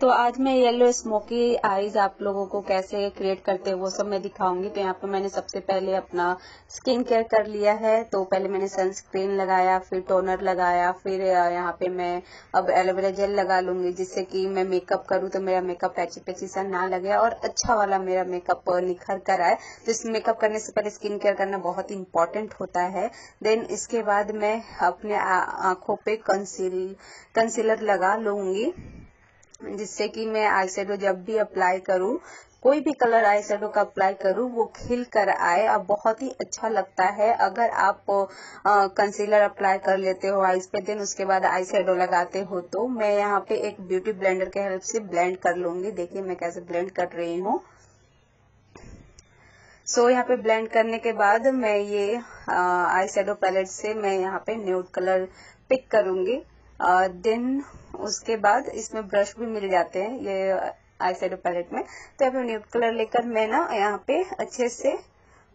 तो आज मैं येलो स्मोकी आईज आप लोगों को कैसे क्रिएट करते हैं वो सब मैं दिखाऊँगी। तो यहाँ पे मैंने सबसे पहले अपना स्किन केयर कर लिया है। तो पहले मैंने सनस्क्रीन लगाया, फिर टोनर लगाया, फिर यहाँ पे मैं अब एलोवेरा जेल लगा लूँगी, जिससे कि मैं मेकअप करूँ तो मेरा मेकअप पैची पैची सा ना लगे और अच्छा वाला मेरा मेकअप निखर कर आए। तो इस मेकअप करने से पहले स्किन केयर करना बहुत इंपॉर्टेंट होता है। देन इसके बाद मैं अपने आँखों पे कंसील कंसीलर लगा लूँगी। जिससे कि मैं आई जब भी अप्लाई करूँ कोई भी कलर आई का अप्लाई करूँ वो खिल कर आए और बहुत ही अच्छा लगता है। अगर आप कंसीलर अप्लाई कर लेते हो आईज पे दिन उसके बाद आई लगाते हो तो मैं यहाँ पे एक ब्यूटी ब्लेंडर के हेल्प से ब्लेंड कर लूँगी। देखिए मैं कैसे ब्लेंड कर रही हूँ। सो so, यहाँ पे ब्लेंड करने के बाद मैं ये आई पैलेट से मैं यहाँ पे न्यूड कलर पिक करूँगी। देन उसके बाद इसमें ब्रश भी मिल जाते हैं ये आई शेडो पैलेट में। तो पे न्यूट कलर लेकर मैं ना यहाँ पे अच्छे से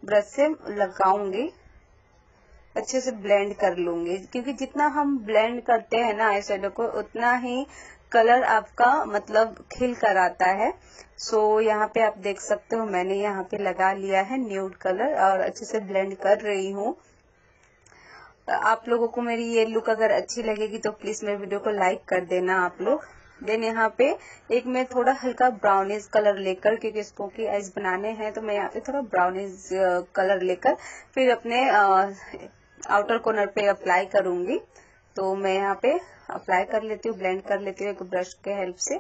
ब्रश से लगाऊँगी। अच्छे से ब्लेंड कर लूँगी। क्योंकि जितना हम ब्लेंड करते हैं ना आई को उतना ही कलर आपका मतलब खिल कर आता है। सो so, यहाँ पे आप देख सकते हो मैंने यहाँ पे लगा लिया है न्यूड कलर और अच्छे से ब्लेंड कर रही हूँ। आप लोगों को मेरी ये लुक अगर अच्छी लगेगी तो प्लीज़ मेरे वीडियो को लाइक कर देना आप लोग। देन यहाँ पे एक मैं थोड़ा हल्का ब्राउनिश कलर लेकर, क्योंकि स्पोकी आइज़ बनाने हैं तो मैं यहाँ पे थोड़ा ब्राउनिश कलर लेकर फिर अपने आउटर कॉर्नर पे अप्लाई करूँगी। तो मैं यहाँ पे अप्लाई कर लेती हूँ ब्लेंड कर लेती हूँ एक ब्रश के हेल्प से।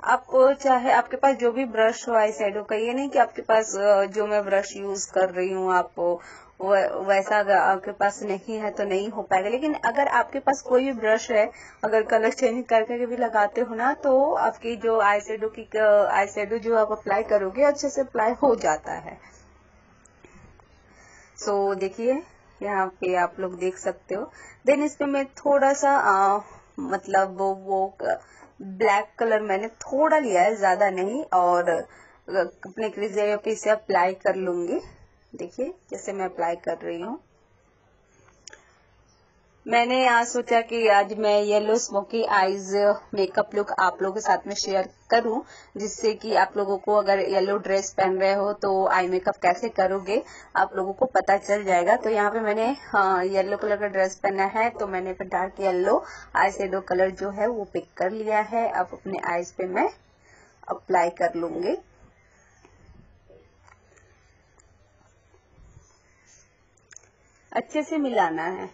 आप चाहे आपके पास जो भी ब्रश हो आई साइडो का ये नहीं कि आपके पास जो मैं ब्रश यूज़ कर रही हूँ आप वैसा आपके पास नहीं है तो नहीं हो पाएगा। लेकिन अगर आपके पास कोई भी ब्रश है अगर कलर चेंज करके भी लगाते हो ना तो आपकी जो आई शेडो की आई शेडो जो आप अप्लाई करोगे अच्छे से अप्लाई हो जाता है। सो so, देखिए यहाँ पे आप लोग देख सकते हो। देन इस पे मैं थोड़ा सा आ, मतलब वो, वो ब्लैक कलर मैंने थोड़ा लिया है, ज़्यादा नहीं, और अपने क्रिजे पे इसे अप्लाई कर लूँगी। देखिए, कैसे मैं अप्लाई कर रही हूँ। मैंने आज सोचा कि आज मैं yellow smoky eyes makeup look आप लोगों के साथ में शेयर करूँ जिससे कि आप लोगों को अगर येलो ड्रेस पहन रहे हो तो आई मेकअप कैसे करोगे आप लोगों को पता चल जाएगा। तो यहाँ पे मैंने हाँ, येलो कलर का ड्रेस पहना है तो मैंने फिर dark yellow eye shadow colour जो है वो पिक कर लिया है। अब अपने आईज पे मैं अप्लाई कर लूँगी। अच्छे से मिलाना है।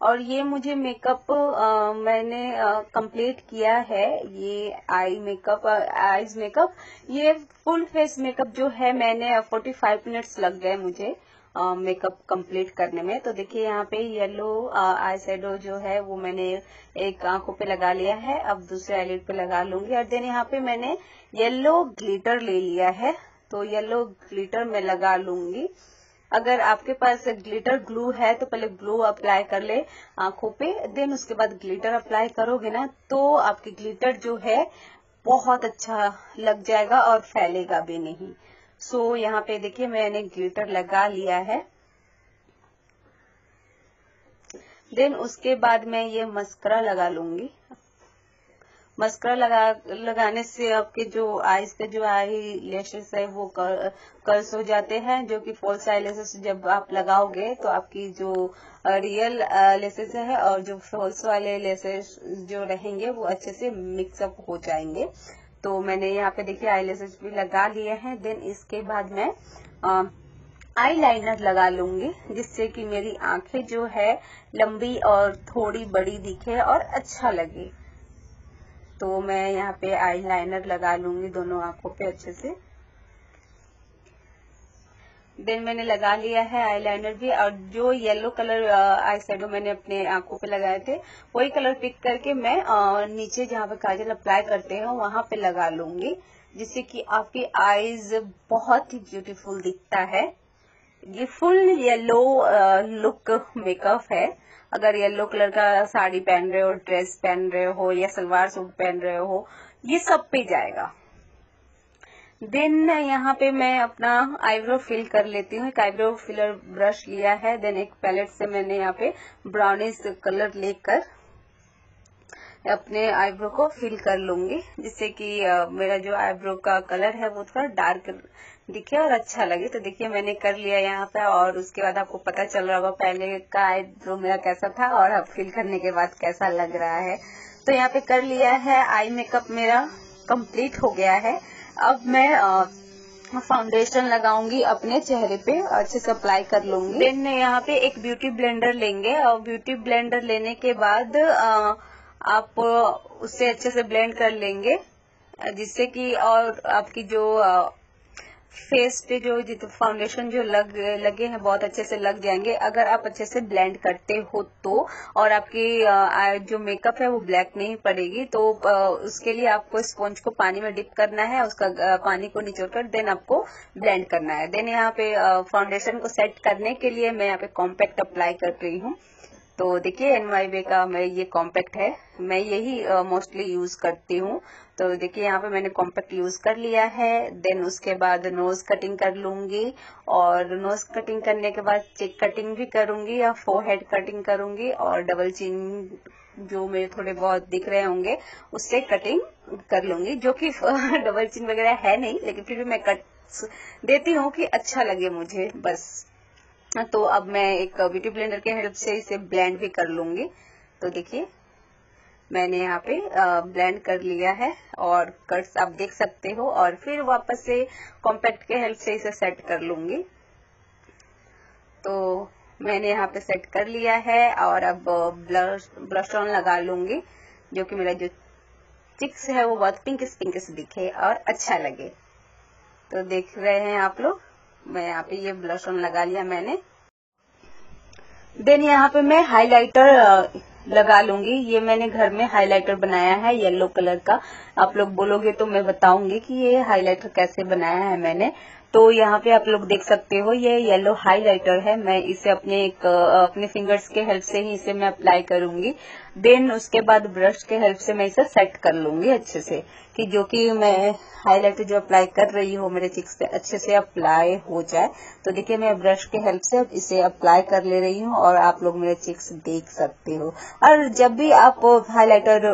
और ये मुझे मेकअप मैंने कंप्लीट किया है। ये आई मेकअप आईज मेकअप ये फुल फेस मेकअप जो है मैंने 45 मिनट्स लग गए मुझे मेकअप कंप्लीट करने में। तो देखिए यहाँ पे येलो आई शेडो जो है वो मैंने एक आँखों पे लगा लिया है। अब दूसरे आईलिड पे लगा लूँगी। और देन यहाँ पे मैंने येलो ग्लिटर ले लिया है। तो येलो ग्लिटर मैं लगा लूँगी। अगर आपके पास ग्लिटर ग्लू है तो पहले ग्लू अप्लाई कर ले आँखों पे देन उसके बाद ग्लिटर अप्लाई करोगे ना तो आपके ग्लिटर जो है बहुत अच्छा लग जाएगा और फैलेगा भी नहीं। सो so, यहाँ पे देखिए मैंने ग्लिटर लगा लिया है। देन उसके बाद मैं ये मस्करा लगा लूँगी। मस्करा लगा लगाने से आपके जो आईज पे जो आई लेशेस है वो कर, कर्स हो जाते हैं जो कि फॉल्स आई लेसेस जब आप लगाओगे तो आपकी जो रियल लेसेस है और जो फॉल्स वाले लेसेस जो रहेंगे वो अच्छे से मिक्सअप हो जाएँगे। तो मैंने यहाँ पे देखिए आई लेसेस भी लगा लिए हैं। देन इसके बाद मैं आई लाइनर लगा लूँगी जिससे कि मेरी आँखें जो है लंबी और थोड़ी बड़ी दिखे और अच्छा लगे। तो मैं यहाँ पे आई लाइनर लगा लूँगी दोनों आँखों पे अच्छे से। देन मैंने लगा लिया है आई लाइनर भी, और जो येलो कलर आई शेडो मैंने अपने आँखों पे लगाए थे, वही कलर पिक करके मैं नीचे जहाँ पे काजल अप्लाई करते हैं, वहाँ पे लगा लूँगी, जिससे कि आपकी आईज बहुत ही ब्यूटीफुल दिखता है। ये फुल येलो लुक मेकअप है। अगर येलो कलर का साड़ी पहन रहे हो ड्रेस पहन रहे हो या सलवार सूट पहन रहे हो, ये सब पे जाएगा। देन यहाँ पे मैं अपना आईब्रो फिल कर लेती हूँ। एक आईब्रो फिलर ब्रश लिया है। देन एक पैलेट से मैंने यहाँ पे ब्राउनिश कलर लेकर अपने आईब्रो को फिल कर लूँगी, जिससे कि मेरा जो आईब्रो का कलर है वो थोड़ा डार्क दिखे और अच्छा लगे। तो देखिए, मैंने कर लिया यहाँ पे और उसके बाद आपको पता चल रहा होगा पहले का आईब्रो मेरा कैसा था और अब फिल करने के बाद कैसा लग रहा है। तो यहाँ पे कर लिया है आई मेकअप मेरा कंप्लीट हो गया है। अब मैं फाउंडेशन लगाऊँगी अपने चेहरे पे, अच्छे से अप्लाई कर लूँगी। देन यहाँ पे एक ब्यूटी ब्लेंडर लेंगे और ब्यूटी ब्लेंडर लेने के बाद आप उससे अच्छे से ब्लेंड कर लेंगे जिससे कि और आपकी जो फेस पे जो फाउंडेशन जो लग, लगे हैं, बहुत अच्छे से लग जाएँगे। अगर आप अच्छे से ब्लेंड करते हो तो और आपकी जो मेकअप है वो ब्लैक नहीं पड़ेगी तो उसके लिए आपको स्पॉन्ज को पानी में डिप करना है, उसका पानी को निचोड़ कर देन आपको ब्लेंड करना है। देन यहाँ पे फाउंडेशन को सेट करने के लिए मैं यहाँ पे कॉम्पैक्ट अप्लाई कर रही हूँ। तो देखिए एन का मैं ये कॉम्पैक्ट है। मैं यही मोस्टली यूज़ करती हूँ। तो देखिए, यहाँ पे मैंने कॉम्पैक्ट यूज़ कर लिया है। देन उसके बाद नोज़ कटिंग कर लूँगी और नोज़ कटिंग करने के बाद चेक कटिंग भी करूँगी या फोरहेड कटिंग करूँगी और डबल चिन जो मेरे थोड़े बहुत दिख रहे होंगे, उससे कटिंग कर लूँगी, जो कि डबल चिन वगैरह है नहीं, लेकिन फिर भी मैं कट देती हूँ कि अच्छा लगे मुझे, बस। तो अब मैं एक ब्यूटी ब्लेंडर के हेल्प से इसे ब्लेंड भी कर लूँगी। तो देखिए, मैंने यहाँ पे ब्लेंड कर लिया है और कट्स आप देख सकते हो और फिर वापस से कॉम्पैक्ट के हेल्प से इसे सेट कर लूँगी। तो मैंने यहाँ पे सेट कर लिया है और अब ब्लश ब्लश ऑन लगा लूँगी, जो कि मेरा जो चिक्स है वो बहुत पिंक पिंक दिखे और अच्छा लगे। तो देख रहे हैं आप लोग? मैं यहाँ पे ये ब्लश ऑन लगा लिया मैंने। देन यहाँ पे मैं हाइलाइटर लगा लूँगी। ये मैंने घर में हाइलाइटर बनाया है येलो कलर का। आप लोग बोलोगे तो मैं बताऊँगी कि ये हाइलाइटर कैसे बनाया है मैंने। तो यहाँ पे आप लोग देख सकते हो, ये येलो हाइलाइटर है। मैं इसे अपने एक अपने फिंगर्स के हेल्प से ही इसे मैं अप्लाई करूँगी। देन उसके बाद ब्रश के हेल्प से मैं इसे सेट कर लूँगी अच्छे से, कि जो कि मैं हाइलाइटर जो अप्लाई कर रही हूँ, मेरे चिक्स पे अच्छे से अप्लाई हो जाए। तो देखिए, मैं ब्रश के हेल्प से इसे अप्लाई कर ले रही हूँ और आप लोग मेरे चिक्स देख सकते हो। और जब भी आप हाइलाइटर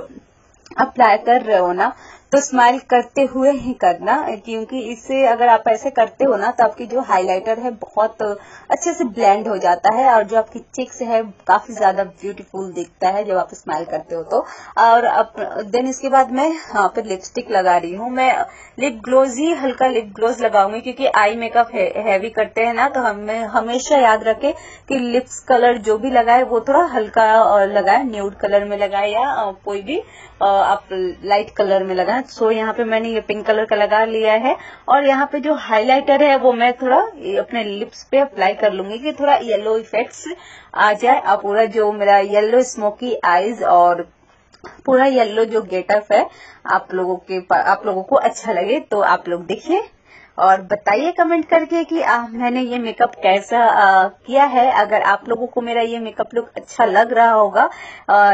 अप्लाई कर रहे हो ना तो स्माइल करते हुए ही करना, क्योंकि इससे अगर आप ऐसे करते हो ना तो आपकी जो हाइलाइटर है बहुत अच्छे से ब्लेंड हो जाता है और जो आपकी चिक्स है, काफ़ी ज़्यादा ब्यूटीफुल दिखता है जब आप स्माइल करते हो तो। और देन इसके बाद मैं यहाँ पे लिपस्टिक लगा रही हूँ। मैं लिप ग्लोज ही, हल्का लिप ग्लोज लगाऊँगी, क्योंकि आई मेकअप हैवी करते हैं ना तो हमें हमेशा याद रखे कि लिप्स कलर जो भी लगाए, वो थोड़ा हल्का लगाए न्यूड कलर में लगाए या कोई भी आप लाइट कलर में लगाए सो। यहाँ पे मैंने ये पिंक कलर का लगा लिया है और यहाँ पे जो हाइलाइटर है वो मैं थोड़ा अपने लिप्स पे अप्लाई कर लूँगी कि थोड़ा येलो इफेक्ट्स आ जाए। और पूरा जो मेरा येलो स्मोकी आईज और पूरा येलो जो गेटअप है आप लोगों के आप लोगों को अच्छा लगे तो आप लोग देखिए और बताइए कमेंट करके कि आ, मैंने ये मेकअप कैसा आ, किया है? अगर आप लोगों को मेरा ये मेकअप लुक अच्छा लग रहा होगा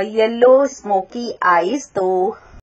येलो स्मोकी आईज तो